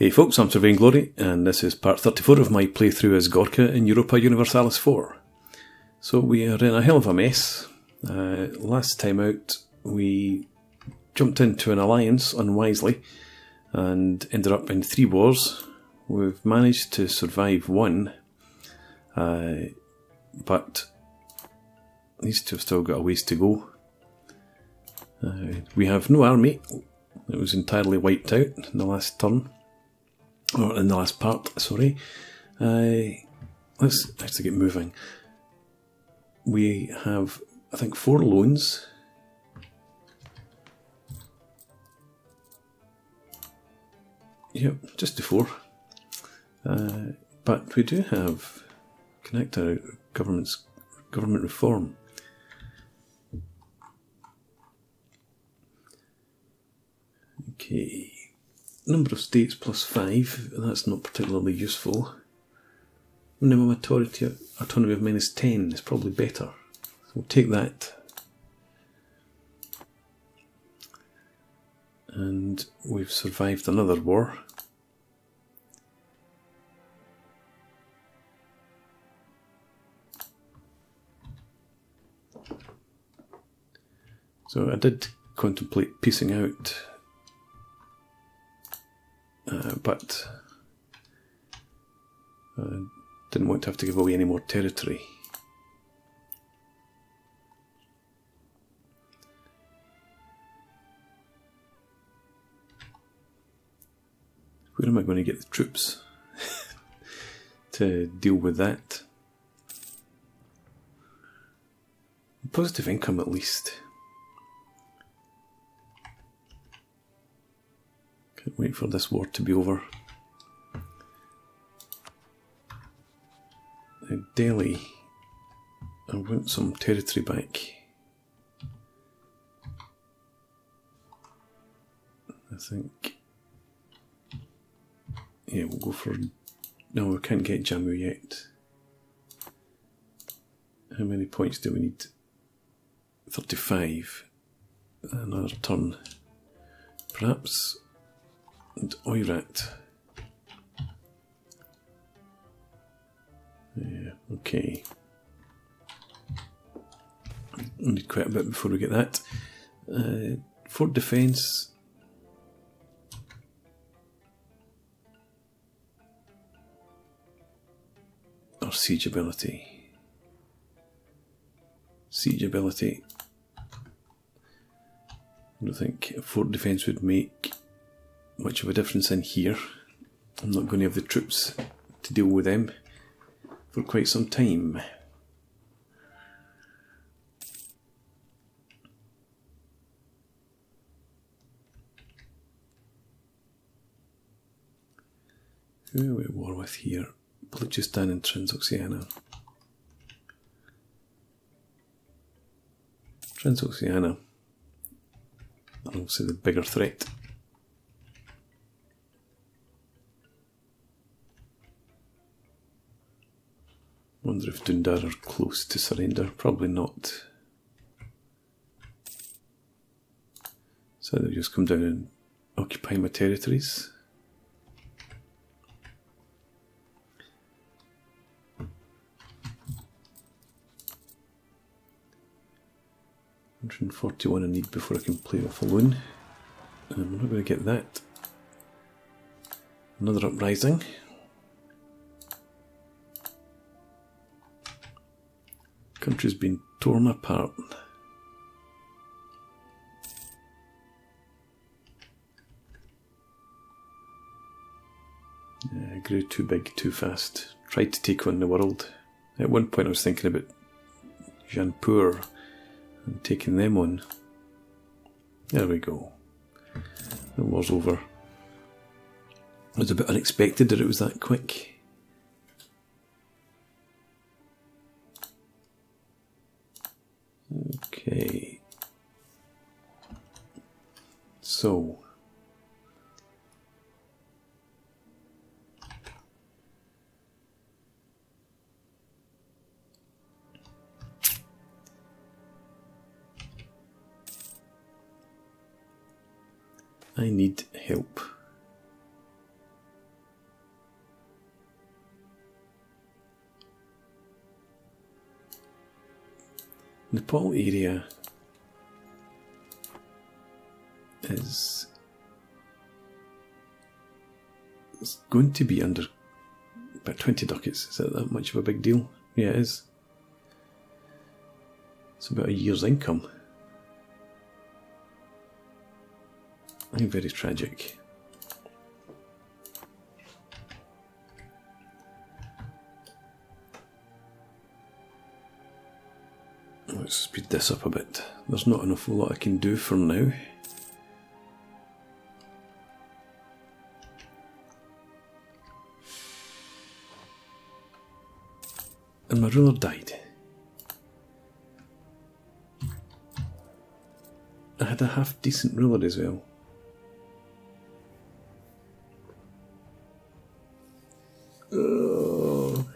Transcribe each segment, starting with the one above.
Hey folks, I'm Sir Glory, and this is part 34 of my playthrough as Gorkha in Europa Universalis 4. So we are in a hell of a mess. Uh, last time out, we jumped into an alliance unwisely and ended up in three wars. We've managed to survive one, uh, but these two have still got a ways to go. Uh, we have no army. It was entirely wiped out in the last turn or in the last part, sorry. Uh, let's actually get moving. We have, I think, four loans. Yep, just the four. Uh, but we do have connector government's government reform. Okay number of states plus five, that's not particularly useful. Minimum authority, autonomy of minus 10 is probably better. So we'll take that. And we've survived another war. So I did contemplate piecing out uh, but didn't want to have to give away any more territory. Where am I going to get the troops to deal with that? Positive income at least. Wait for this war to be over. Now, Delhi, I want some territory back. I think. Yeah, we'll go for. No, we can't get Jammu yet. How many points do we need? 35. Another turn. Perhaps and Oirat. Yeah, okay. We need quite a bit before we get that. Uh, for defence, or siege ability. Siege ability. I don't think fort defence would make much of a difference in here. I'm not going to have the troops to deal with them for quite some time. Who are we at war with here? Balochistan and Transoxiana. Transoxiana. Obviously the bigger threat. Wonder if Dundar are close to surrender. Probably not. So they'll just come down and occupy my territories. Hundred and forty-one I need before I can play off alone. And I'm not going to get that. Another uprising. Country's been torn apart. Yeah, grew too big too fast. Tried to take on the world. At one point I was thinking about Jaipur and taking them on. There we go. The war's over. It was a bit unexpected that it was that quick. Okay. So. I need help. Nepal area is it's going to be under about 20 ducats. Is that that much of a big deal? Yeah, it is. It's about a year's income. I think very tragic. This up a bit. There's not an awful lot I can do for now. And my ruler died. I had a half decent ruler as well. Oh.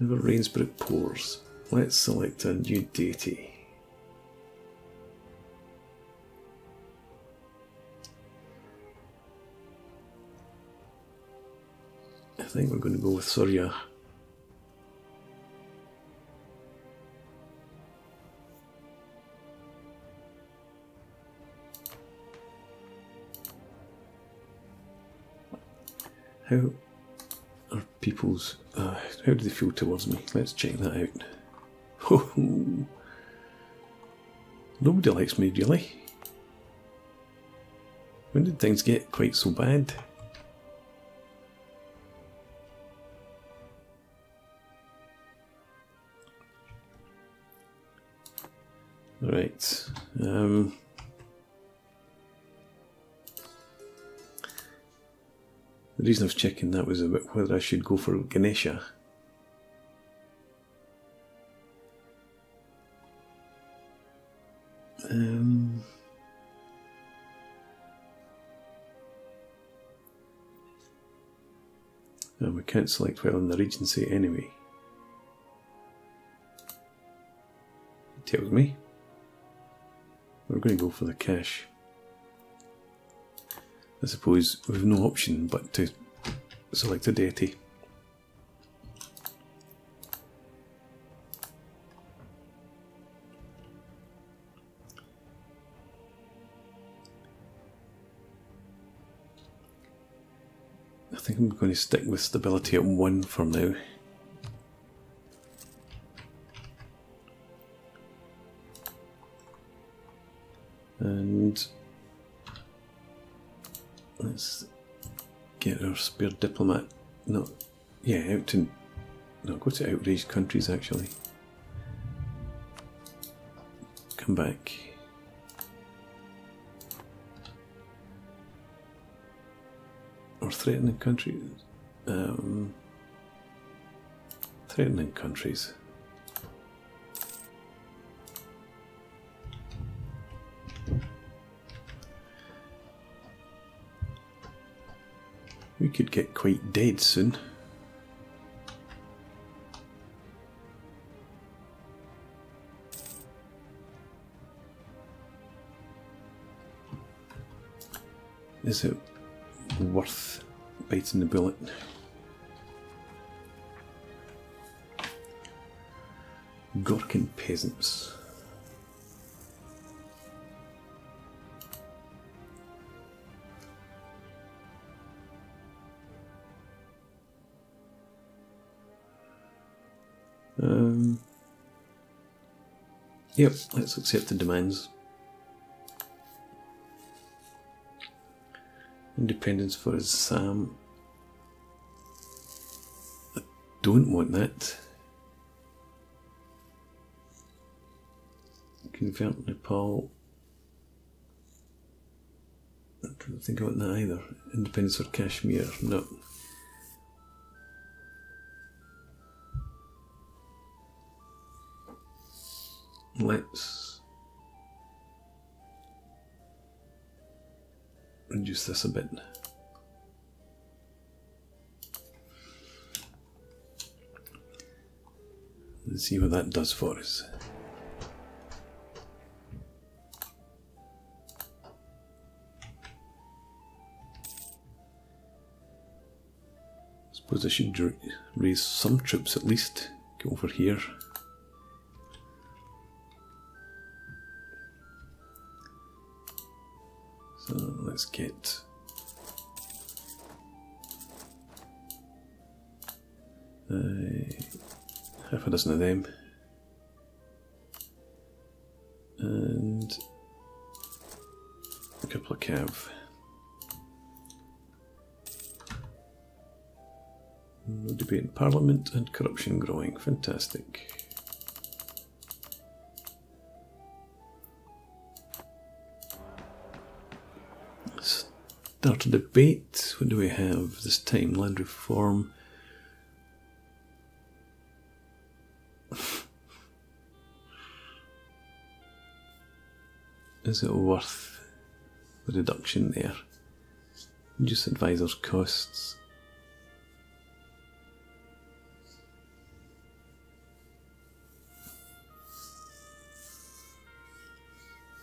Never rains but it pours. Let's select a new deity. I think we're going to go with Surya. How are people's. Uh, how do they feel towards me? Let's check that out. Nobody likes me, really. When did things get quite so bad? Right. Um, the reason I was checking that was about whether I should go for Ganesha. Can't select well in the Regency anyway. It tells me. We're going to go for the cash. I suppose we've no option but to select a deity. Going to stick with stability at 1 for now. And let's get our spare diplomat. No, yeah, out to no, go to outraged countries actually. Come back. Or threatening countries. Um, threatening countries. We could get quite dead soon. Is it worth biting the bullet? Gorkin peasants. Um, yep, let's accept the demands. Independence for Assam. Um, I don't want that. Convert Nepal. I don't think I want that either. Independence for Kashmir. No. Let's reduce this a bit. Let's see what that does for us. Suppose I should raise some troops at least. Go over here. Dozen of them. And a couple of cav. No debate in Parliament and corruption growing. Fantastic. Start a debate. What do we have this time? Land reform. Is it worth the reduction there? Just advisors' costs.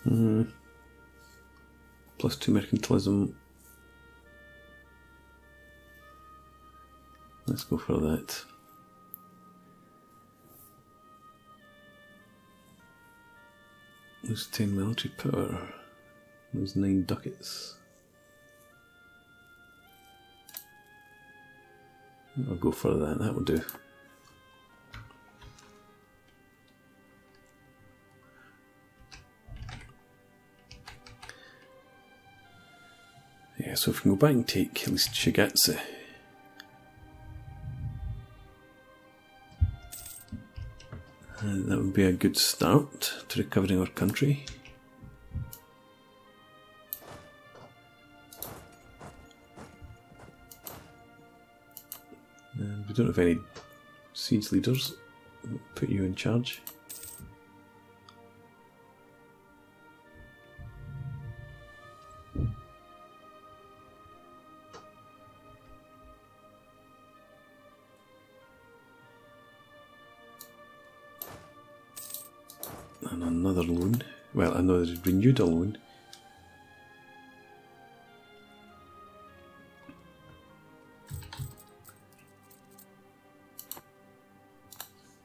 Hmm. Plus two mercantilism. Let's go for that. Lose 10 military power. Lose 9 ducats. I'll go for that, that will do. Yeah, so if we can go back and take at least Shigatse. Would be a good start to recovering our country. And we don't have any siege leaders. We'll put you in charge.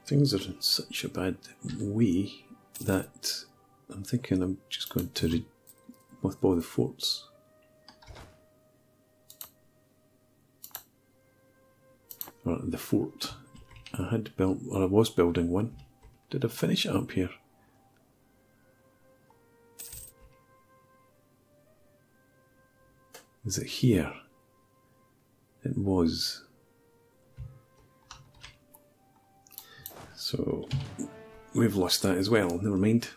Things are in such a bad way that I'm thinking I'm just going to mothball the forts. Or the fort. I had built, or I was building one. Did I finish it up here? Is it here? It was. So we've lost that as well. Never mind.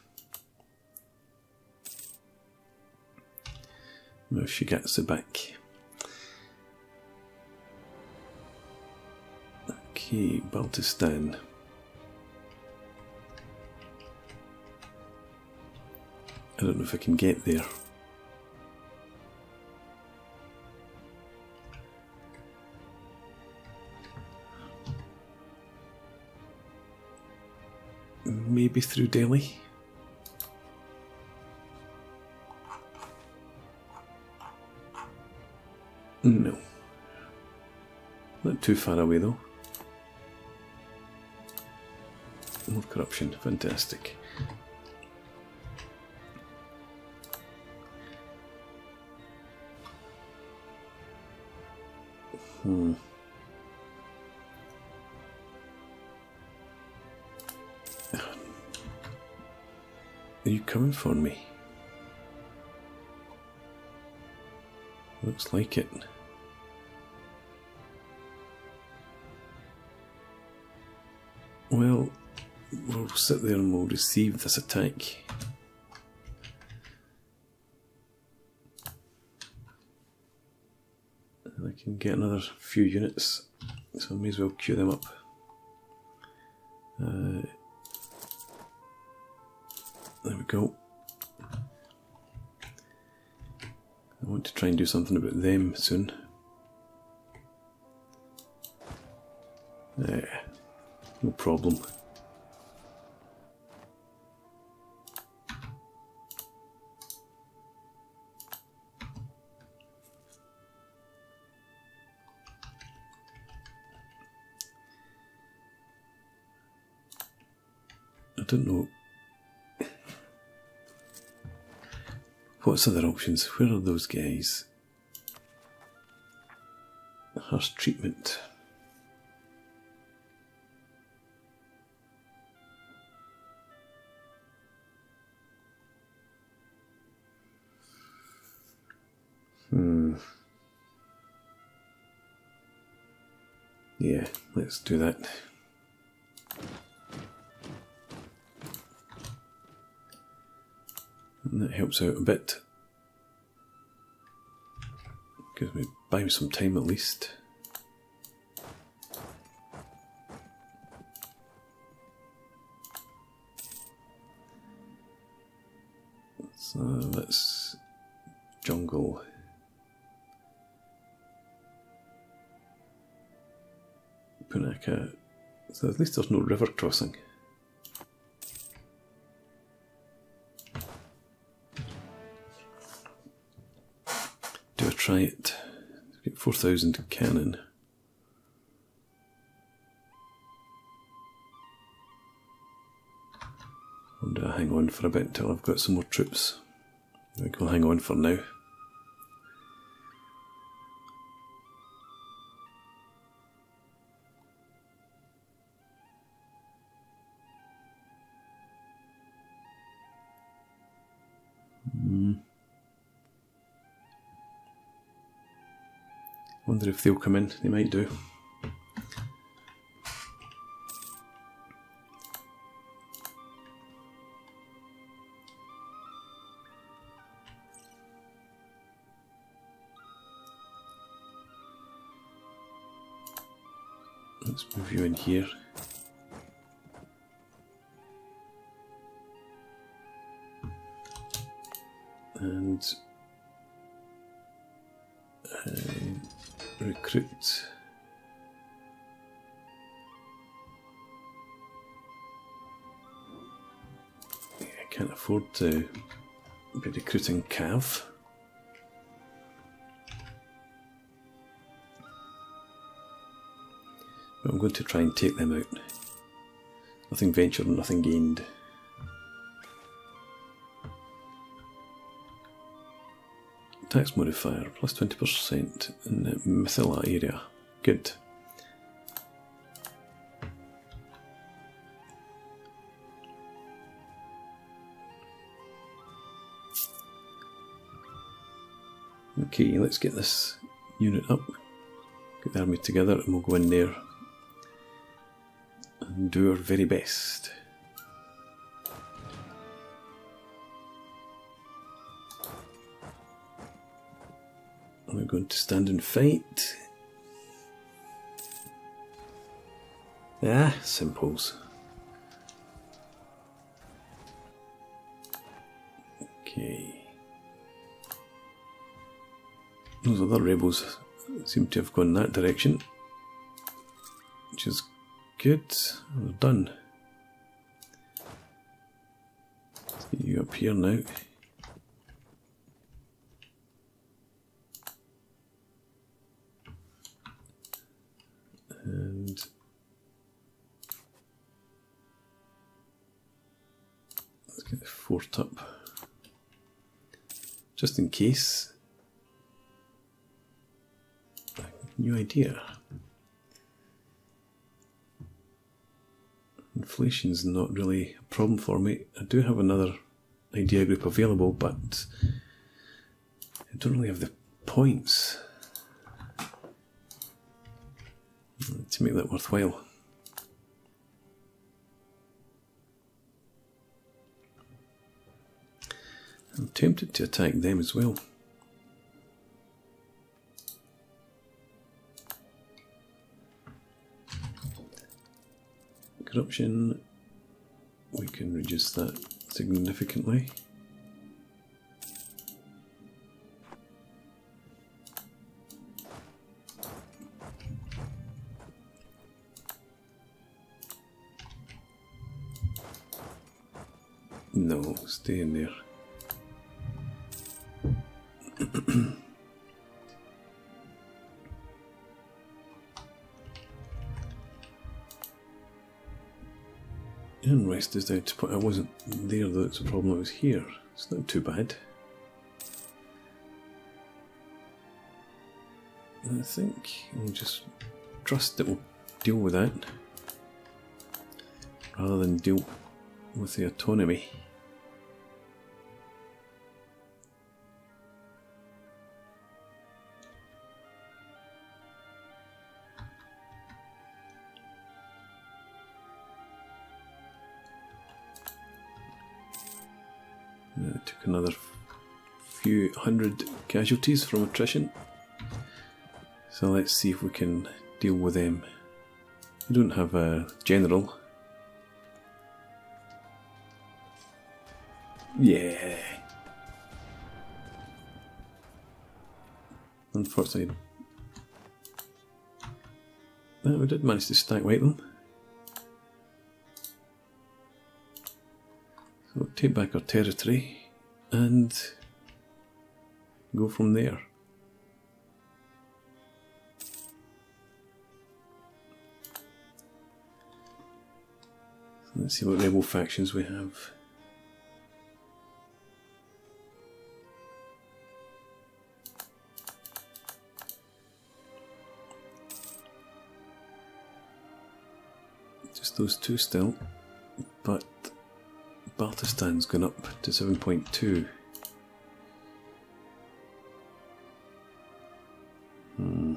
Now she gets it back. Okay, Baltistan. I don't know if I can get there. Maybe through Delhi. No. Not too far away though. More corruption, fantastic. Are you coming for me? Looks like it. Well, we'll sit there and we'll receive this attack. And I can get another few units, so I may as well queue them up. Uh, there we go. I want to try and do something about them soon. Yeah, no problem. I don't know what what's other options? Where are those guys? Harsh treatment. Hmm. Yeah, let's do that. And that helps out a bit. Gives me buy me some time at least. So that's uh, jungle. Punakha. So at least there's no river crossing. Do I try 4,000 cannon. Or do I hang on for a bit until I've got some more troops? I think we'll hang on for now. Wonder if they'll come in. They might do. Let's move you in here. Recruiting Cav. But I'm going to try and take them out. Nothing ventured, nothing gained. Tax modifier plus 20% in the Mithila area. Good. Okay, let's get this unit up. Get the army together and we'll go in there and do our very best. We're going to stand and fight. Ah, simples. Those other rebels seem to have gone that direction, which is good. We're done. See you up here now. and let's get the fort up just in case new idea inflation's not really a problem for me I do have another idea group available but I don't really have the points to make that worthwhile. I'm tempted to attack them as well. Corruption, we can reduce that significantly. No, stay in there. And rest is down to point. I wasn't there, though. It's a problem. I was here. It's not too bad. And I think we'll just trust that we'll deal with that rather than deal with the autonomy. Another few hundred casualties from attrition. So let's see if we can deal with them. We don't have a general. Yeah. Unfortunately, well, we did manage to stack weight them. So we'll take back our territory and go from there. Let's see what rebel factions we have. Just those two still, Baltistan's gone up to 7.2. Hmm.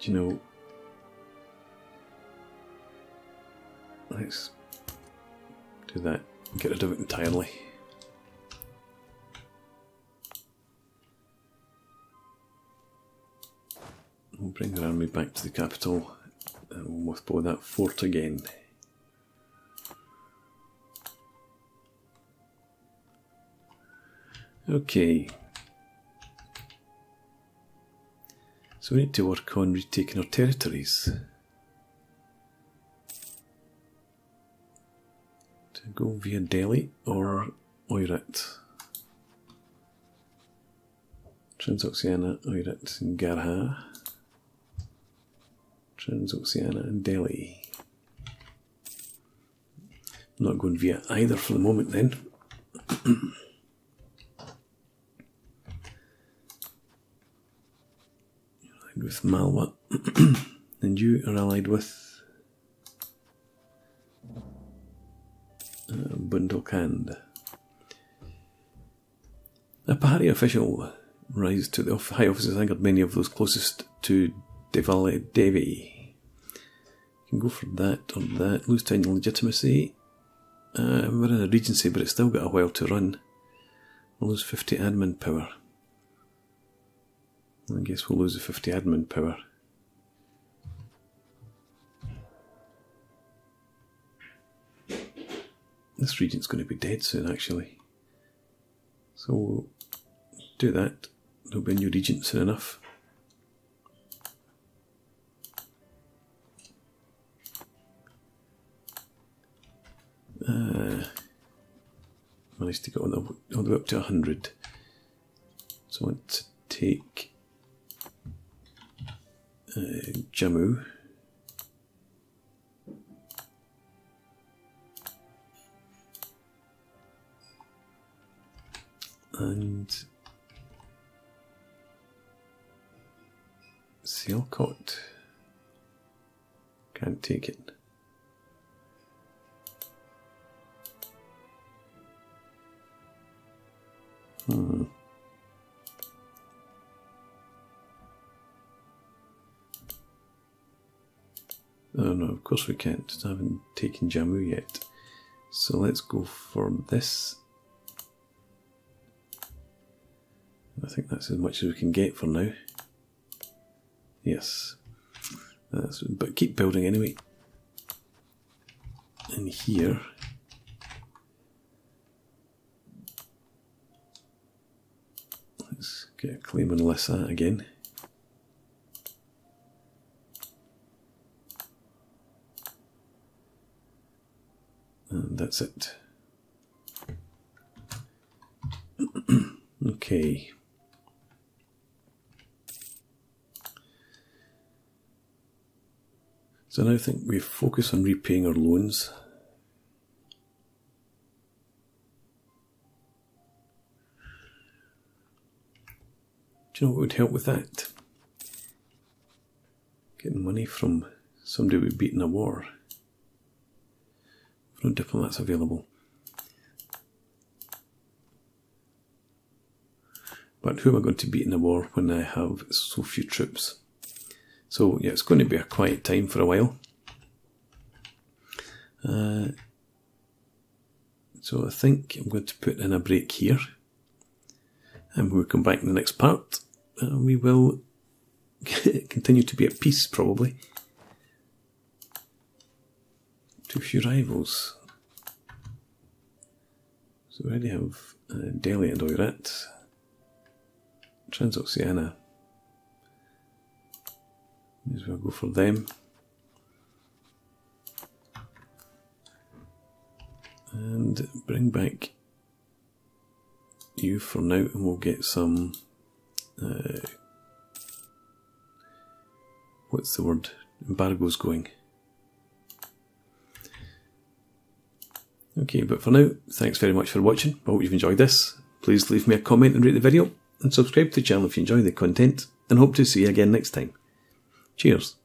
Do you know? Let's do that. Get rid of it entirely. We'll bring the army back to the capital and we'll mothball that fort again. Okay. So we need to work on retaking our territories. To go via Delhi or Oirat. Transoxiana, Oirat and Garha. Transoxiana and Delhi. I'm not going via either for the moment then. allied with Malwa, and you are allied with uh, Bundelkhand. A Pahari official rise to the high offices angered many of those closest to Devali Devi. You can go for that or that. Lose time legitimacy. Uh, we're in a regency, but it's still got a while to run. We'll lose 50 admin power. I guess we'll lose the 50 admin power. This regent's going to be dead soon, actually. So we'll do that. There'll be a new regent soon enough. Managed to get all the, the way up to 100. So I want to take uh, Jammu. And Sialkot. Can't take it. Hmm. Oh no, of course we can't. I haven't taken Jammu yet. So let's go for this. I think that's as much as we can get for now. Yes. That's, but keep building anyway. And here. A claim on Lissa again. And that's it. okay. So now I think we focus on repaying our loans. Do you know what would help with that? Getting money from somebody we've beaten a war. No diplomats available. But who am I going to beat in the war when I have so few troops? So yeah, it's going to be a quiet time for a while. Uh, so I think I'm going to put in a break here. And we'll come back in the next part, uh, we will continue to be at peace, probably. Too few rivals. So we already have uh, Delhi and Oirat. Transoxiana. May as well go for them. And bring back you for now, and we'll get some. Uh, what's the word? Embargoes going. Okay, but for now, thanks very much for watching. I hope you've enjoyed this. Please leave me a comment and rate the video, and subscribe to the channel if you enjoy the content, and hope to see you again next time. Cheers.